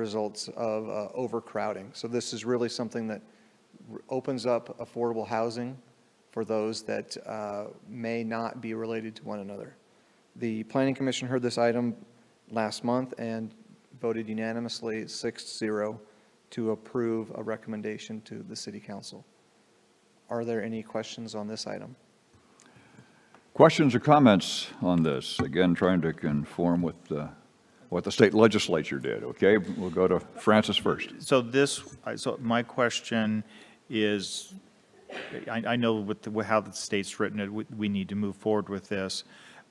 results of uh, overcrowding. So this is really something that opens up affordable housing for those that uh, may not be related to one another. The Planning Commission heard this item last month and voted unanimously, 6-0, to approve a recommendation to the city council. Are there any questions on this item? Questions or comments on this? Again, trying to conform with uh, what the state legislature did, okay? We'll go to Francis first. So this, so my question is, I, I know with, the- how the state's written it, we, need to move forward with this.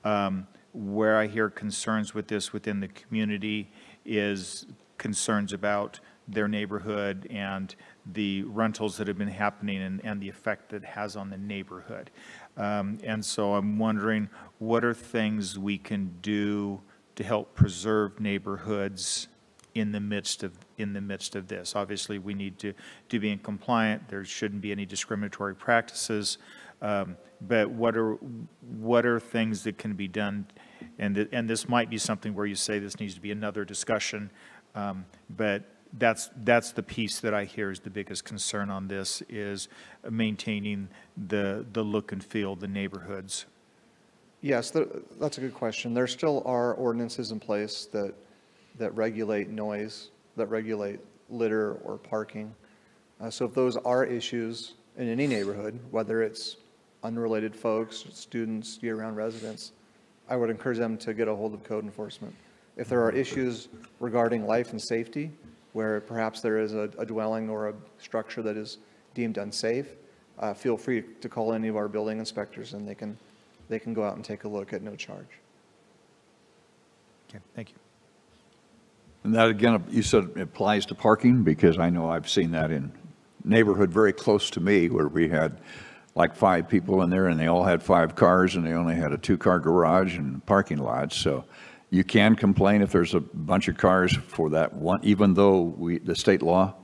Um, Where I hear concerns with this within the community is concerns about their neighborhood and the rentals that have been happening and, and the effect that has on the neighborhood. Um, And so I'm wondering, what are things we can do to help preserve neighborhoods in the midst of, in the midst of this. Obviously, we need to, to be in compliant, there shouldn't be any discriminatory practices, um, but what are, what are things that can be done? And, th- and this might be something where you say this needs to be another discussion, um, but that's, that's the piece that I hear is the biggest concern on this, is maintaining the, the look and feel of the neighborhoods. Yes, th- that's a good question. There still are ordinances in place that, that regulate noise, that regulate litter or parking. Uh, So if those are issues in any neighborhood, whether it's unrelated folks, students, year-round residents, I would encourage them to get a hold of code enforcement. If there are issues regarding life and safety, where perhaps there is a a dwelling or a structure that is deemed unsafe, uh, feel free to call any of our building inspectors, and they can, they can go out and take a look at no charge. Okay, thank you. And that, again, you said it applies to parking, because I know I've seen that in neighborhood very close to me, where we had like five people in there, and they all had five cars, and they only had a two-car garage and parking lot, so you can complain if there's a bunch of cars for that one, even though we, the state law?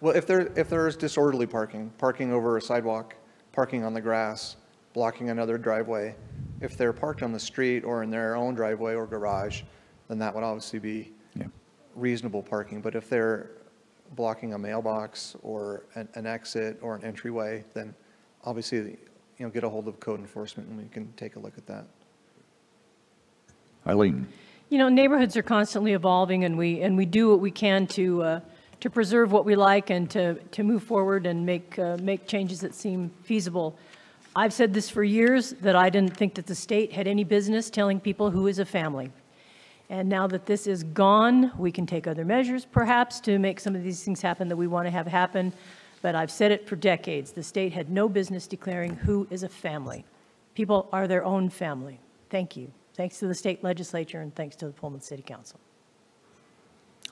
Well, if there, if there is disorderly parking, parking over a sidewalk, parking on the grass, blocking another driveway, if they're parked on the street or in their own driveway or garage, then that would obviously be Yeah. reasonable parking. But if they're blocking a mailbox or an, an exit or an entryway, then obviously, you know, get a hold of code enforcement and we can take a look at that. Eileen? You know, neighborhoods are constantly evolving, and we, and we do what we can to, uh, to preserve what we like and to, to move forward and make, uh, make changes that seem feasible. I've said this for years, that I didn't think that the state had any business telling people who is a family. And now that this is gone, we can take other measures perhaps to make some of these things happen that we want to have happen. But I've said it for decades, the state had no business declaring who is a family. People are their own family. Thank you. Thanks to the state legislature and thanks to the Pullman City Council.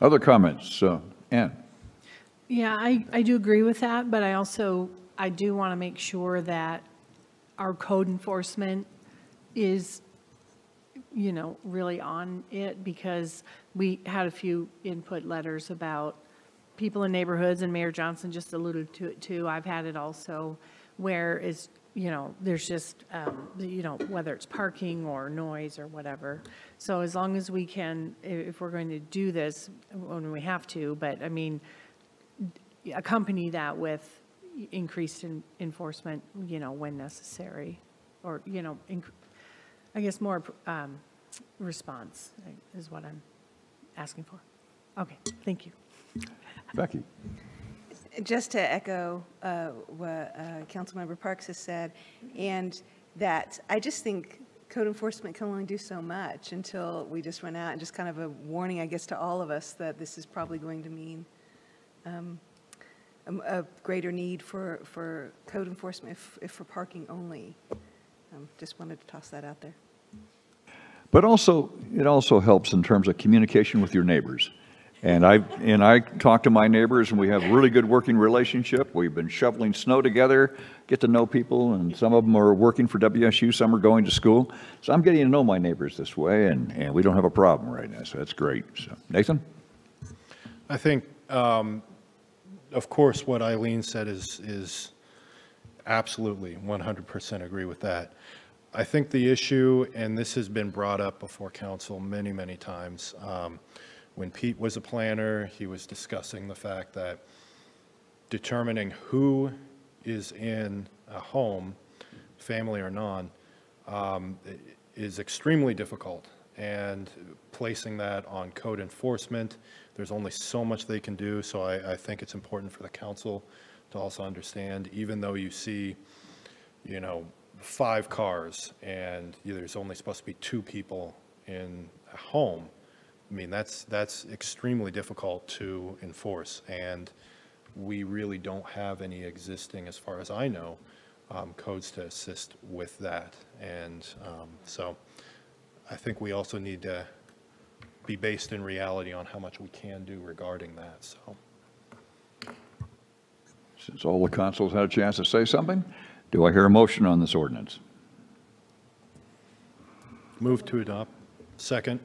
Other comments? Uh, Ann? Yeah, I, I do agree with that, but I also, I do want to make sure that our code enforcement is, you know, really on it, because we had a few input letters about people in neighborhoods, and Mayor Johnson just alluded to it too. I've had it also, where is, you know, there's just, um, you know, whether it's parking or noise or whatever. So as long as we can, if we're going to do this, when we have to, but I mean, accompany that with increased en- enforcement, you know, when necessary, or, you know, inc- I guess more um, response is what I'm asking for. Okay, thank you. Becky? Just to echo uh, what uh, Councilmember Parks has said, and that I just think code enforcement can only do so much until we just went out, and just kind of a warning, I guess, to all of us that this is probably going to mean um, a a greater need for, for code enforcement if, if for parking only. Um, Just wanted to toss that out there. But also, it also helps in terms of communication with your neighbors. And I, and I talk to my neighbors, and we have a really good working relationship. We've been shoveling snow together, get to know people, and some of them are working for WSU, some are going to school. So I'm getting to know my neighbors this way, and, and we don't have a problem right now, so that's great. So, Nathan? I think, um, of course, what Eileen said is, is absolutely 100% agree with that. I think the issue, and this has been brought up before council many, many times, um, when Pete was a planner, he was discussing the fact that determining who is in a home, family or non, um, is extremely difficult. And placing that on code enforcement, there's only so much they can do. So I, I think it's important for the council to also understand, even though you see, you know, five cars and there's only supposed to be two people in a home, I mean, that's, that's extremely difficult to enforce. And we really don't have any existing, as far as I know, um, codes to assist with that. And um, so I think we also need to be based in reality on how much we can do regarding that, so. Since all the consuls had a chance to say something, do I hear a motion on this ordinance? Move to adopt. Second.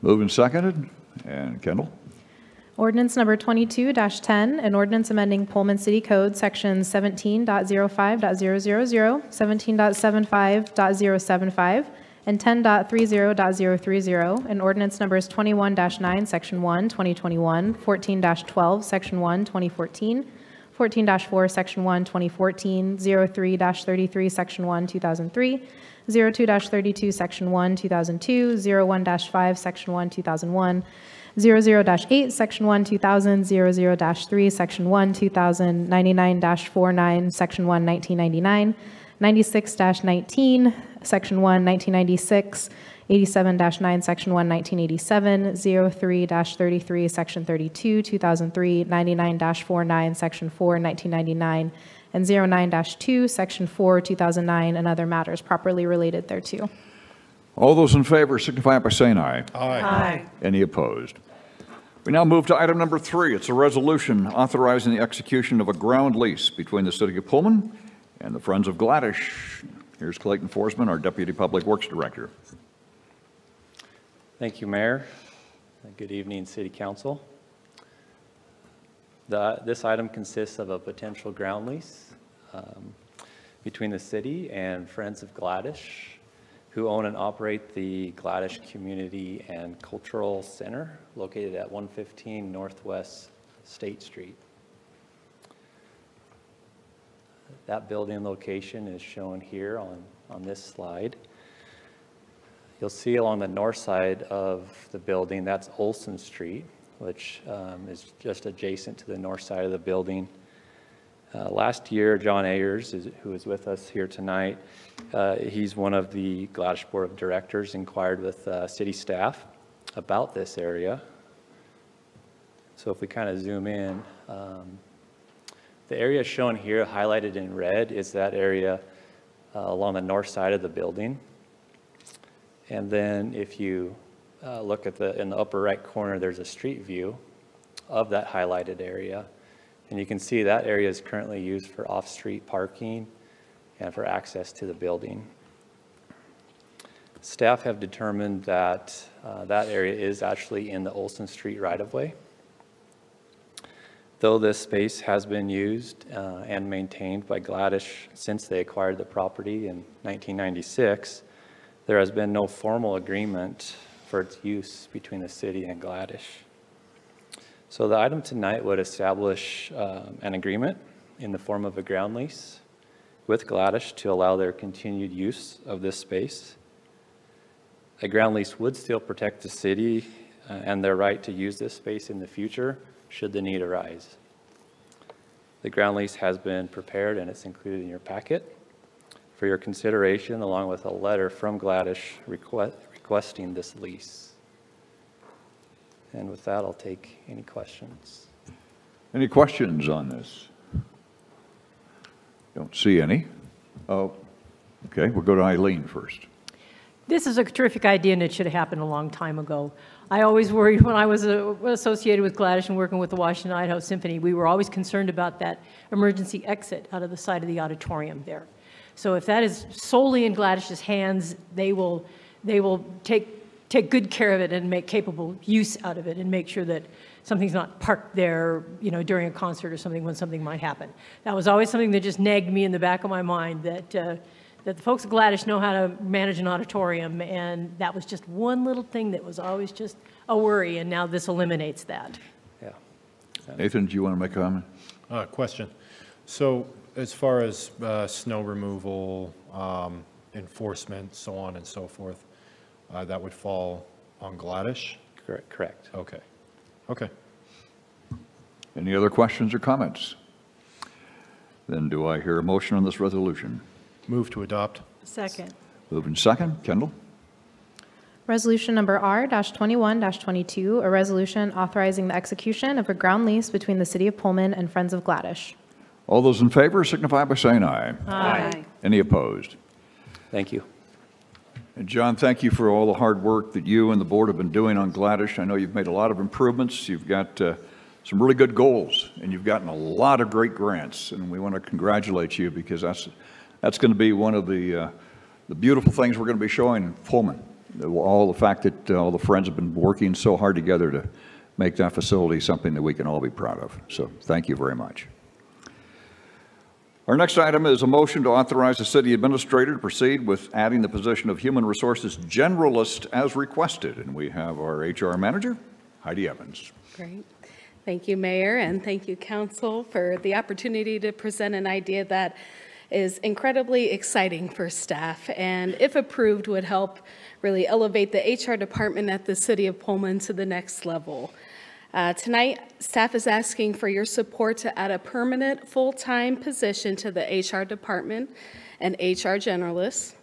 Moved and seconded, and Kendall? Ordinance number 22-10, an ordinance amending Pullman City Code, Section 17.05.000, 17.75.075, and 10.30.030, and ordinance numbers 21-9, Section 1, 2021, 14-12, Section 1, 2014, 14-4, Section 1, 2014, 03-33, Section 1, 2003, 02-32, Section 1, 2002, 01-5, Section 1, 2001, 00-8, Section 1, 2000, 00-3, Section 1, 2000, 99-49, Section 1, 1999, 96-19, Section 1, 1996, 87-9, Section 1, 1987, 03-33, Section 32, 2003, 99-49, Section 4, 1999, and 09-2, Section 4, 2009, and other matters properly related thereto. All those in favor signify by saying aye. Aye. Any opposed? We now move to item number three. It's a resolution authorizing the execution of a ground lease between the City of Pullman and the Friends of Gladish. Here's Clayton Forsman, our Deputy Public Works Director. Thank you, Mayor. Good evening, City Council. The- This item consists of a potential ground lease um, between the city and Friends of Gladish, who own and operate the Gladish Community and Cultural Center located at 115 Northwest State Street. That building location is shown here on, on this slide. You'll see along the north side of the building, that's Olson Street, which um, is just adjacent to the north side of the building. Uh, Last year, John Ayers, is- who is with us here tonight, uh, he's one of the Gladish Board of Directors, inquired with uh, city staff about this area. So if we kind of zoom in, um, the area shown here, highlighted in red, is that area uh, along the north side of the building. And then if you uh, look at the, in the upper right corner, there's a street view of that highlighted area. And you can see that area is currently used for off-street parking and for access to the building. Staff have determined that uh, that area is actually in the Olson Street right-of-way. Though this space has been used uh, and maintained by Gladish since they acquired the property in 1996, there has been no formal agreement for its use between the city and Gladish. So the item tonight would establish um, an agreement in the form of a ground lease with Gladish to allow their continued use of this space. A ground lease would still protect the city uh, and their right to use this space in the future should the need arise. The ground lease has been prepared and it's included in your packet for your consideration, along with a letter from Gladish request, requesting this lease. And with that, I'll take any questions. Any questions on this? Don't see any. Oh, okay, we'll go to Eileen first. This is a terrific idea, and it should have happened a long time ago. I always worried when I was uh, associated with Gladish and working with the Washington Idaho Symphony, we were always concerned about that emergency exit out of the side of the auditorium there. So if that is solely in Gladish's hands, they will, they will take, take good care of it and make capable use out of it and make sure that something's not parked there, you know, during a concert or something when something might happen. That was always something that just nagged me in the back of my mind, that, uh, that the folks at Gladish know how to manage an auditorium, and that was just one little thing that was always just a worry, and now this eliminates that. Yeah. Nathan, do you want to make a comment? Uh, Question. So as far as uh, snow removal, um, enforcement, so on and so forth, uh, that would fall on Gladish? Correct, correct. Okay. Okay. Any other questions or comments? Then do I hear a motion on this resolution? Move to adopt? Second. Moving second, Kendall? Resolution number R-21-22, a resolution authorizing the execution of a ground lease between the City of Pullman and Friends of Gladish. All those in favor signify by saying aye. Aye. Any opposed? Thank you. And John, thank you for all the hard work that you and the board have been doing on Gladish. I know you've made a lot of improvements. You've got uh, some really good goals, and you've gotten a lot of great grants, and we want to congratulate you because that's, that's going to be one of the, uh, the beautiful things we're going to be showing in Pullman. All the fact that uh, all the friends have been working so hard together to make that facility something that we can all be proud of. So thank you very much. Our next item is a motion to authorize the city administrator to proceed with adding the position of Human Resources Generalist as requested. And we have our HR manager, Heidi Evans. Great. Thank you, Mayor, and thank you, Council, for the opportunity to present an idea that is incredibly exciting for staff, and if approved, would help really elevate the HR department at the City of Pullman to the next level. Uh, Tonight, staff is asking for your support to add a permanent, full-time position to the HR department, an HR generalist.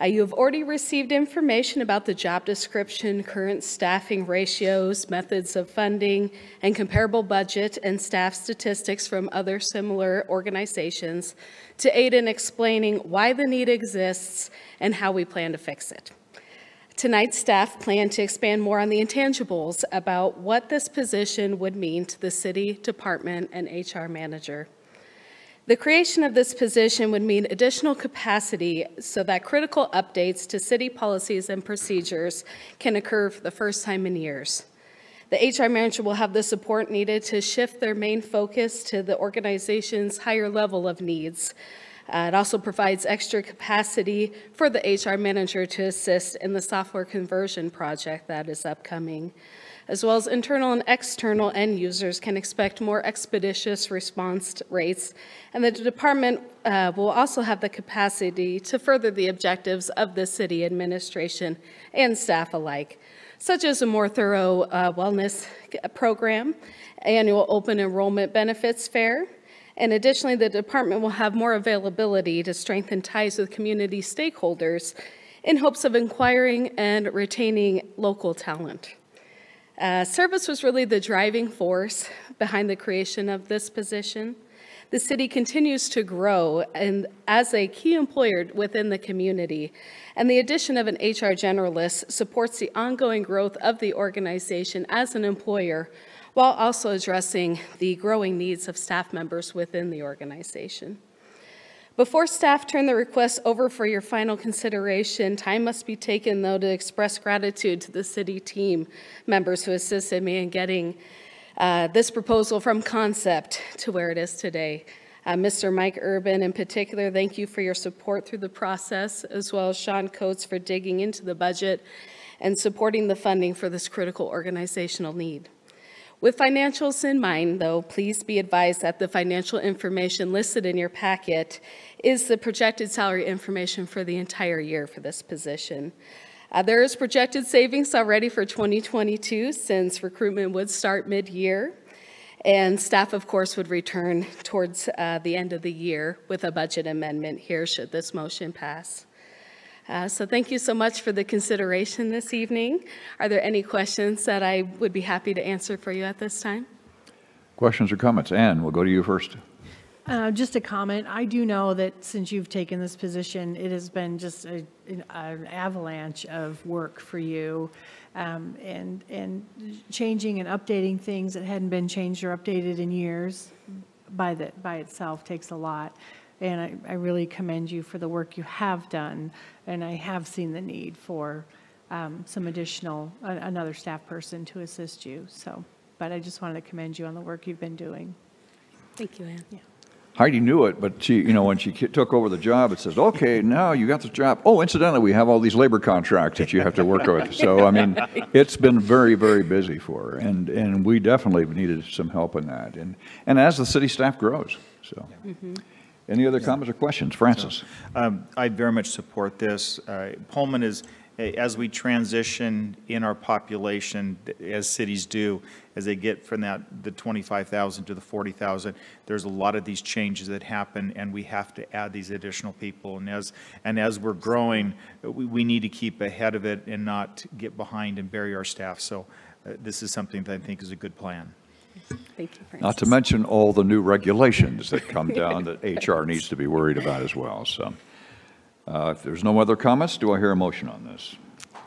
Uh, You have already received information about the job description, current staffing ratios, methods of funding, and comparable budget and staff statistics from other similar organizations to aid in explaining why the need exists and how we plan to fix it. Tonight, staff plan to expand more on the intangibles about what this position would mean to the city department and HR manager. The creation of this position would mean additional capacity so that critical updates to city policies and procedures can occur for the first time in years. The HR manager will have the support needed to shift their main focus to the organization's higher level of needs. Uh, It also provides extra capacity for the HR manager to assist in the software conversion project that is upcoming as well as internal and external end users can expect more expeditious response rates. And the department uh, will also have the capacity to further the objectives of the city administration and staff alike, such as a more thorough uh, wellness program, annual open enrollment benefits fair, and additionally, the department will have more availability to strengthen ties with community stakeholders in hopes of acquiring and retaining local talent. Uh, Service was really the driving force behind the creation of this position. The city continues to grow and as a key employer within the community, and the addition of an HR generalist supports the ongoing growth of the organization as an employer while also addressing the growing needs of staff members within the organization. Before staff turn the request over for your final consideration, time must be taken, though, to express gratitude to the city team members who assisted me in getting uh, this proposal from concept to where it is today. Uh, Mr. Mike Urban, in particular, thank you for your support through the process, as well as Sean Coates for digging into the budget and supporting the funding for this critical organizational need. With financials in mind, though, please be advised that the financial information listed in your packet is the projected salary information for the entire year for this position. Uh, There is projected savings already for 2022 since recruitment would start mid-year. And staff, of course, would return towards uh, the end of the year with a budget amendment here should this motion pass. Uh, So thank you so much for the consideration this evening. Are there any questions that I would be happy to answer for you at this time? Questions or comments? Anne, we'll go to you first. Uh, Just a comment, I do know that since you've taken this position, it has been just a- an an avalanche of work for you, um, and, and changing and updating things that hadn't been changed or updated in years by the, by itself takes a lot. And I, I really commend you for the work you have done, and I have seen the need for um, some additional, a- another staff person to assist you, so. But I just wanted to commend you on the work you've been doing. Thank you, Ann. Heidi knew it, but she, you know, when she ki- took over the job, it says, okay, now you got this job. Oh, incidentally, we have all these labor contracts that you have to work with. So, I mean, it's been very, very busy for her, and, and we definitely needed some help in that. And, and as the city staff grows, so. Any other comments or questions? Francis? Um, I very much support this. Uh, Pullman is, as we transition in our population, as cities do, as they get from that, the 25,000 to the 40,000, there's a lot of these changes that happen, and we have to add these additional people. And as, and as we're growing, we, we need to keep ahead of it and not get behind and bury our staff. So uh, this is something that I think is a good plan. Thank you, Francis. Not to mention all the new regulations that come down that HR needs to be worried about as well, so. uh, If there's no other comments, do I hear a motion on this?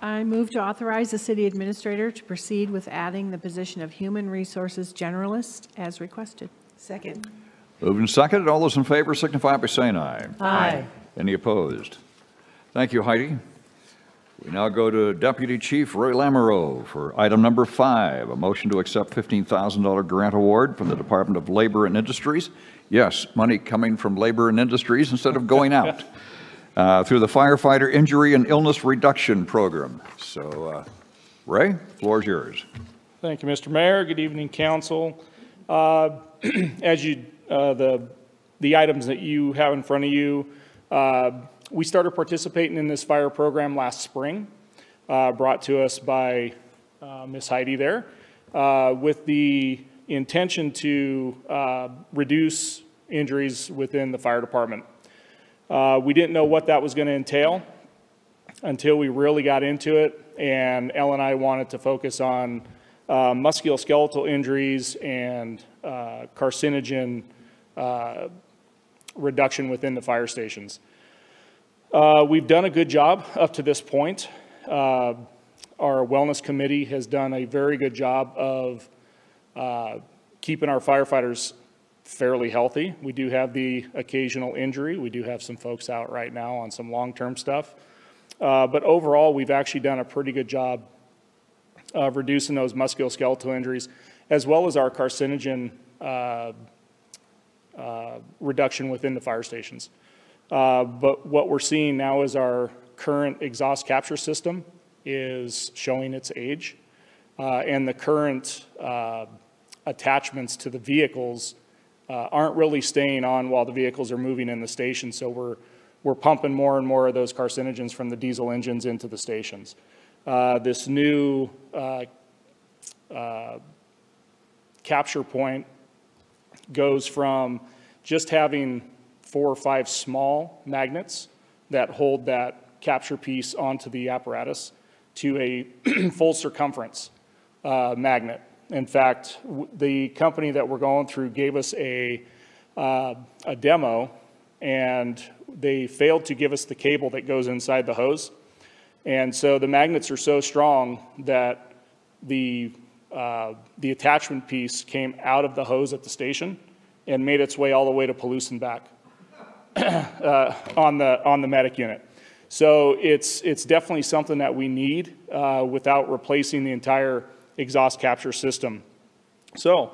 I move to authorize the city administrator to proceed with adding the position of human resources generalist as requested. Second. Moved and seconded, all those in favor signify by saying aye. Aye. Any opposed? Thank you, Heidi. We now go to Deputy Chief Roy Lamoureux for item number five, a motion to accept $15,000 grant award from the Department of Labor and Industries. Yes, money coming from labor and industries instead of going out, uh, through the firefighter injury and illness reduction program. So, uh, Ray, floor is yours. Thank you, Mr. Mayor. Good evening, council. Uh, As you, uh, the, the items that you have in front of you, uh, we started participating in this fire program last spring, uh, brought to us by uh, Ms. Heidi there, uh, with the intention to uh, reduce injuries within the fire department. Uh, We didn't know what that was going to entail until we really got into it, and Elle and I wanted to focus on uh, musculoskeletal injuries and carcinogen reduction within the fire stations. Uh, We've done a good job up to this point. Uh, Our wellness committee has done a very good job of uh, keeping our firefighters fairly healthy. We do have the occasional injury. We do have some folks out right now on some long-term stuff. Uh, But overall, we've actually done a pretty good job of reducing those musculoskeletal injuries, as well as our carcinogen uh, uh, reduction within the fire stations. Uh, But what we're seeing now is our current exhaust capture system is showing its age. Uh, And the current uh, attachments to the vehicles uh, aren't really staying on while the vehicles are moving in the station. So we're, we're pumping more and more of those carcinogens from the diesel engines into the stations. Uh, This new capture point goes from just having four or five small magnets that hold that capture piece onto the apparatus to a full circumference uh, magnet. In fact, the company that we're going through gave us a, uh, a demo, and they failed to give us the cable that goes inside the hose. And so the magnets are so strong that the, uh, the attachment piece came out of the hose at the station and made its way all the way to Palouse and back uh, on the, on the medic unit. So it's, it's definitely something that we need uh, without replacing the entire exhaust capture system. So,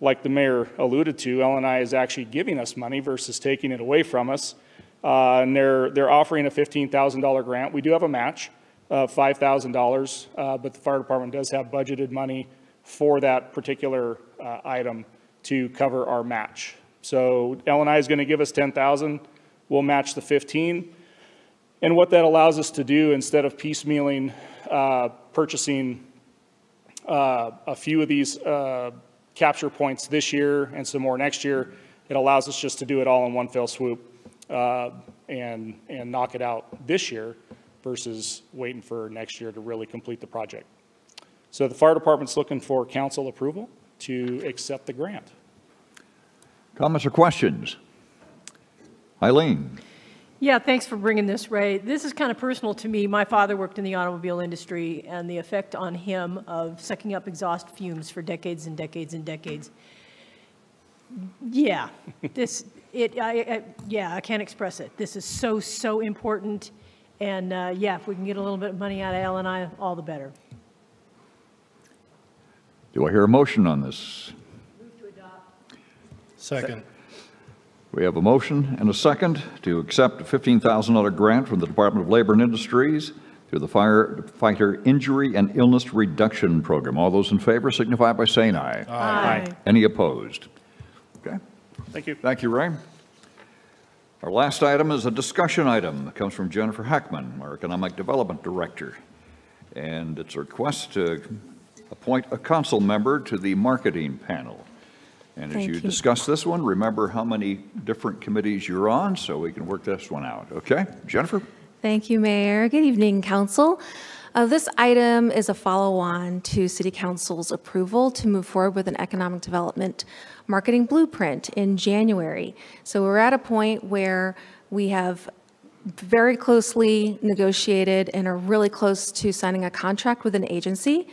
like the mayor alluded to, LNI is actually giving us money versus taking it away from us. Uh, And they're, they're offering a $15,000 grant. We do have a match of $5,000, uh, but the fire department does have budgeted money for that particular uh, item to cover our match. So LNI is going to give us 10,000. We'll match the 15. And what that allows us to do, instead of piecemealing, uh, purchasing uh, a few of these uh, capture points this year and some more next year, it allows us just to do it all in one fell swoop uh, and, and knock it out this year versus waiting for next year to really complete the project. So the fire department's looking for council approval to accept the grant. Comments or questions? Eileen? Yeah, thanks for bringing this, Ray. This is kind of personal to me. My father worked in the automobile industry, and the effect on him of sucking up exhaust fumes for decades and decades and decades. Yeah, this, it, I, I, yeah, I can't express it. This is so, so important, and, uh, yeah, if we can get a little bit of money out of L and I, all the better. Do I hear a motion on this? Second. We have a motion and a second to accept a $15,000 grant from the Department of Labor and Industries through the Firefighter Injury and Illness Reduction Program. All those in favor signify by saying aye. Aye. Any opposed? Okay, Thank you. thank you, Ray. Our last item is a discussion item that comes from Jennifer Hackman, our Economic Development Director. And it's a request to appoint a council member to the marketing panel. And as you you. discuss this one, remember how many different committees you're on, so we can work this one out, okay? Jennifer? Thank you, Mayor. Good evening, Council. Uh, This item is a follow-on to City Council's approval to move forward with an economic development marketing blueprint in January. So we're at a point where we have very closely negotiated and are really close to signing a contract with an agency.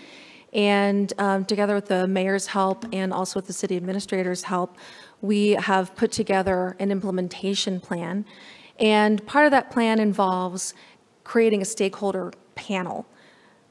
And um, together with the mayor's help and also with the city administrator's help, we have put together an implementation plan. And part of that plan involves creating a stakeholder panel,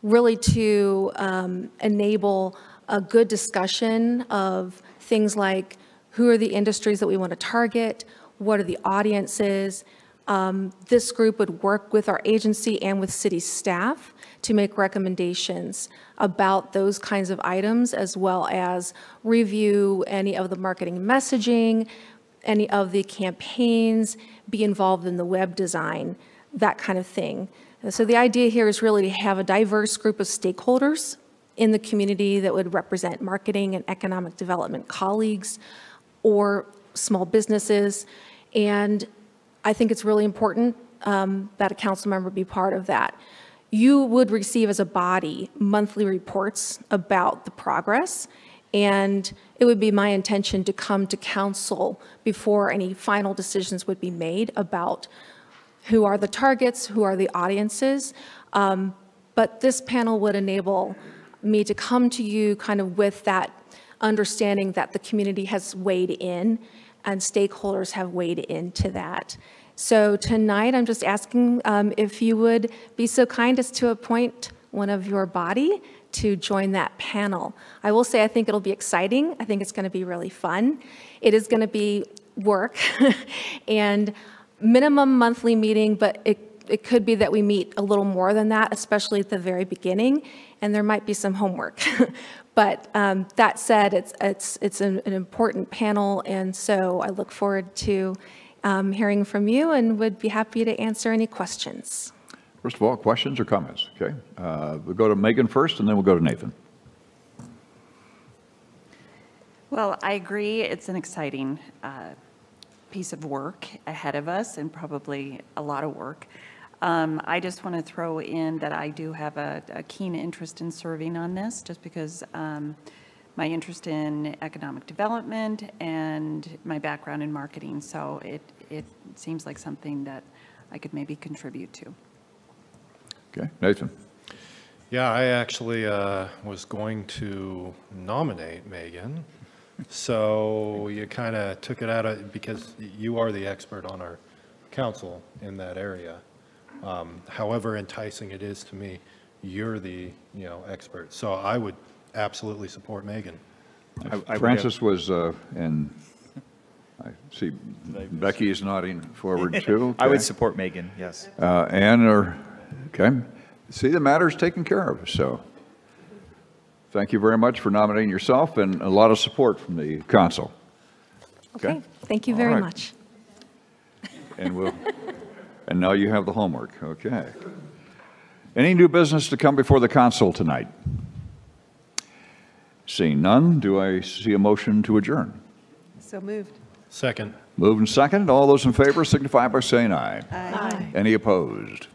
really to um, enable a good discussion of things like who are the industries that we want to target, what are the audiences. Um, This group would work with our agency and with city staff to make recommendations about those kinds of items, as well as review any of the marketing messaging, any of the campaigns, be involved in the web design, that kind of thing. And so the idea here is really to have a diverse group of stakeholders in the community that would represent marketing and economic development colleagues or small businesses. And I think it's really important um, that a council member be part of that. You would receive as a body monthly reports about the progress, and it would be my intention to come to council before any final decisions would be made about who are the targets, who are the audiences. Um, But this panel would enable me to come to you kind of with that understanding that the community has weighed in and stakeholders have weighed into that. So tonight, I'm just asking um, if you would be so kind as to appoint one of your body to join that panel. I will say, I think it'll be exciting. I think it's going to be really fun. It is going to be work and minimum monthly meeting, but it, it could be that we meet a little more than that, especially at the very beginning, and there might be some homework. But um, that said, it's, it's, it's an, an important panel, and so I look forward to um, hearing from you and would be happy to answer any questions. First of all, questions or comments? Okay, uh, we'll go to Megan first, and then we'll go to Nathan. Well, I agree. It's an exciting uh, piece of work ahead of us and probably a lot of work. Um, I just want to throw in that I do have a a keen interest in serving on this, just because um, my interest in economic development and my background in marketing. So it, it seems like something that I could maybe contribute to. Okay, Nathan? Yeah, I actually uh, was going to nominate Megan. So you kind of took it out of, because you are the expert on our council in that area. Um, However enticing it is to me, you're the, you know, expert. So I would absolutely support Megan. I- I would have- Francis was, uh, and I see Becky is nodding forward too. I would okay. support Megan, yes. Uh, Ann, or, okay, see, the matter's taken care of, so. Thank you very much for nominating yourself and a lot of support from the council. Okay, thank you All very right. much. And we'll, and now you have the homework, okay. Any new business to come before the council tonight? Seeing none, do I see a motion to adjourn? So moved. Second. Moved and seconded, all those in favor signify by saying aye. Aye. Any opposed?